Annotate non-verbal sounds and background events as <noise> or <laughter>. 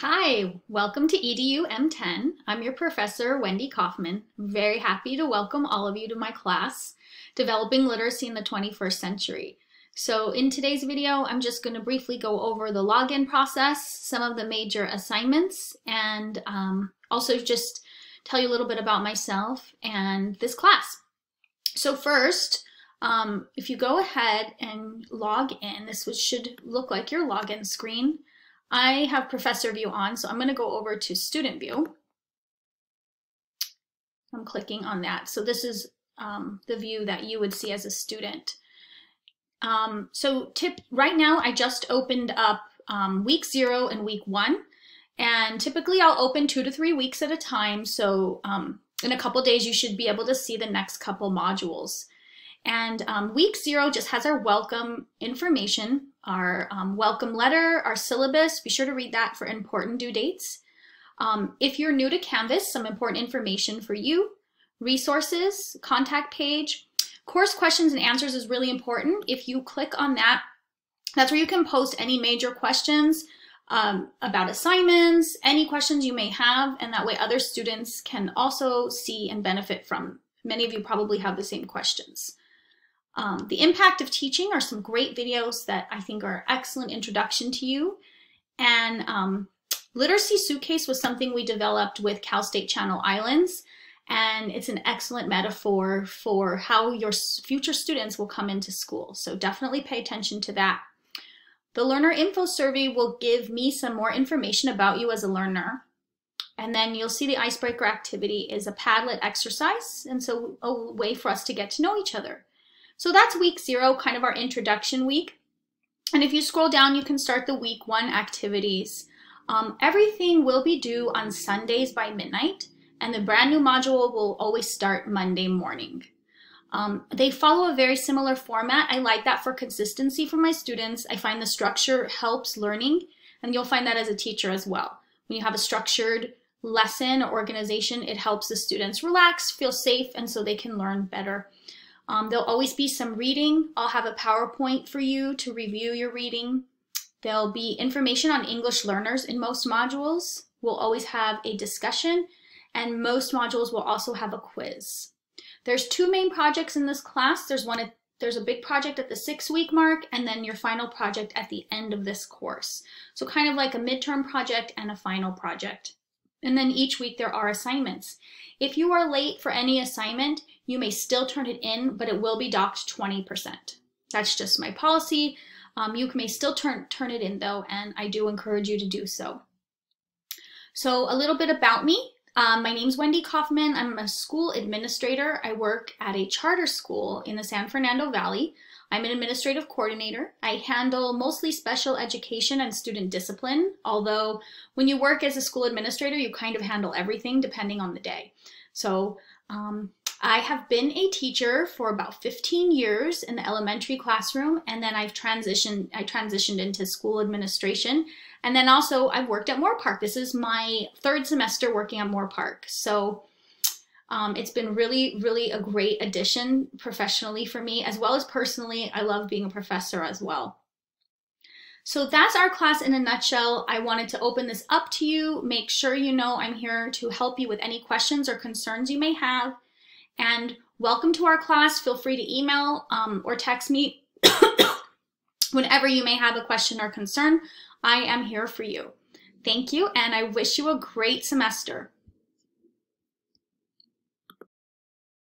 Hi, welcome to EDU M10. I'm your professor, Wendy Kaufman. Very happy to welcome all of you to my class, Developing Literacy in the 21st Century. So in today's video, I'm just going to briefly go over the login process, some of the major assignments, and um, also just tell you a little bit about myself and this class. So first, um, if you go ahead and log in, this should look like your login screen. I have professor view on, so I'm going to go over to student view. I'm clicking on that. So this is um, the view that you would see as a student. Um, so tip right now, I just opened up um, week zero and week one. And typically I'll open two to three weeks at a time. So um, in a couple days, you should be able to see the next couple modules. And um, week zero just has our welcome information, our um, welcome letter, our syllabus. Be sure to read that for important due dates. Um, if you're new to Canvas, some important information for you, resources, contact page, course questions and answers is really important. If you click on that, that's where you can post any major questions um, about assignments, any questions you may have, and that way other students can also see and benefit from. Many of you probably have the same questions. Um, the impact of teaching are some great videos that I think are excellent introduction to you. And um, Literacy Suitcase was something we developed with Cal State Channel Islands. And it's an excellent metaphor for how your future students will come into school. So definitely pay attention to that. The Learner Info Survey will give me some more information about you as a learner. And then you'll see the icebreaker activity is a Padlet exercise. And so a way for us to get to know each other. So that's week zero, kind of our introduction week. And if you scroll down, you can start the week one activities. Um, everything will be due on Sundays by midnight, and the brand new module will always start Monday morning. Um, they follow a very similar format. I like that for consistency for my students. I find the structure helps learning, and you'll find that as a teacher as well. When you have a structured lesson or organization, it helps the students relax, feel safe, and so they can learn better. Um, there'll always be some reading. I'll have a PowerPoint for you to review your reading. There'll be information on English learners in most modules. We'll always have a discussion and most modules will also have a quiz. There's two main projects in this class. There's one there's a big project at the six week mark and then your final project at the end of this course. So kind of like a midterm project and a final project. And then each week there are assignments. If you are late for any assignment, you may still turn it in, but it will be docked 20%. That's just my policy. Um, you may still turn, turn it in though, and I do encourage you to do so. So a little bit about me. Um, my name is Wendy Kaufman. I'm a school administrator. I work at a charter school in the San Fernando Valley. I'm an administrative coordinator. I handle mostly special education and student discipline, although when you work as a school administrator, you kind of handle everything depending on the day. So um, I have been a teacher for about 15 years in the elementary classroom, and then I've transitioned, I transitioned into school administration. And then also I've worked at Moorpark. This is my third semester working at Moorpark. So um, it's been really, really a great addition professionally for me, as well as personally. I love being a professor as well. So that's our class in a nutshell. I wanted to open this up to you. Make sure you know I'm here to help you with any questions or concerns you may have. And welcome to our class. Feel free to email um, or text me <coughs> whenever you may have a question or concern. I am here for you. Thank you, and I wish you a great semester.